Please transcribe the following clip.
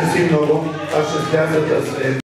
visi mnogo, aš esate